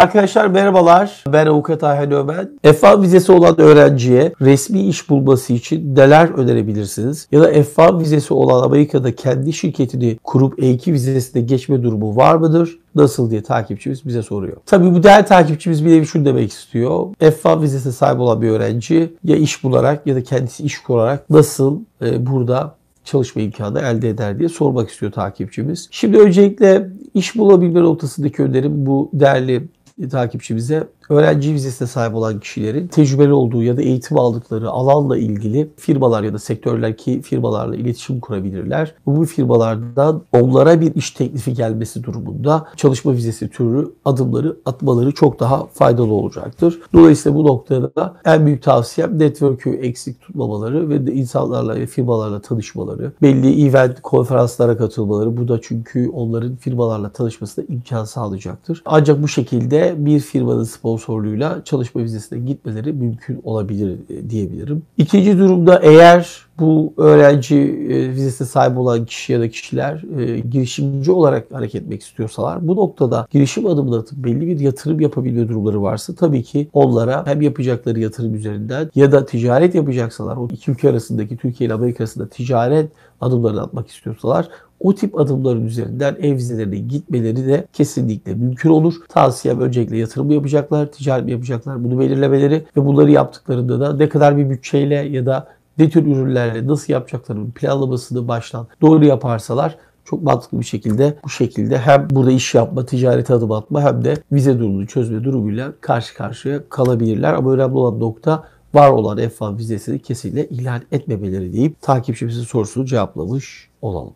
Arkadaşlar merhabalar. Ben avukat Ayhan Ömen. F1 vizesi olan öğrenciye resmi iş bulması için neler önerebilirsiniz? Ya da F1 vizesi olan Amerika'da kendi şirketini kurup E2 vizesine geçme durumu var mıdır? Nasıl diye takipçimiz bize soruyor. Tabii bu değerli takipçimiz bir nevi şunu demek istiyor. F1 vizesine sahip olan bir öğrenci ya iş bularak ya da kendisi iş kurarak nasıl e, burada çalışma imkanı elde eder diye sormak istiyor takipçimiz. Şimdi öncelikle iş bulabilme noktasındaki önerim bu değerli takipçimize öğrenci vizesine sahip olan kişilerin tecrübeli olduğu ya da eğitim aldıkları alanla ilgili firmalar ya da sektörlerdeki firmalarla iletişim kurabilirler. Bu firmalardan onlara bir iş teklifi gelmesi durumunda çalışma vizesi türü adımları atmaları çok daha faydalı olacaktır. Dolayısıyla bu noktada da en büyük tavsiyem network'ü eksik tutmamaları ve de insanlarla ve firmalarla tanışmaları, belli event konferanslara katılmaları. Bu da çünkü onların firmalarla tanışmasına imkan sağlayacaktır. Ancak bu şekilde bir firmanın sponsor sponsorluğuyla çalışma vizesine gitmeleri mümkün olabilir e, diyebilirim. İkinci durumda eğer bu öğrenci e, vizesine sahip olan kişi ya da kişiler e, girişimci olarak hareket etmek istiyorsalar bu noktada girişim adımını atıp belli bir yatırım yapabilme durumları varsa tabii ki onlara hem yapacakları yatırım üzerinden ya da ticaret yapacaksalar o iki ülke arasındaki Türkiye ile Amerika arasında ticaret adımlarını atmak istiyorsalar o tip adımların üzerinden ev vizelerine gitmeleri de kesinlikle mümkün olur. Tavsiyem öncelikle yatırım yapacaklar, ticaret mi yapacaklar bunu belirlemeleri ve bunları yaptıklarında da ne kadar bir bütçeyle ya da ne tür ürünlerle nasıl yapacaklarını planlamasını baştan doğru yaparsalar çok mantıklı bir şekilde bu şekilde hem burada iş yapma, ticarete adım atma hem de vize durumunu çözme durumuyla karşı karşıya kalabilirler. Ama önemli olan nokta var olan F1 vizesini kesinlikle ilan etmemeleri deyip takipçimizin sorusunu cevaplamış olalım.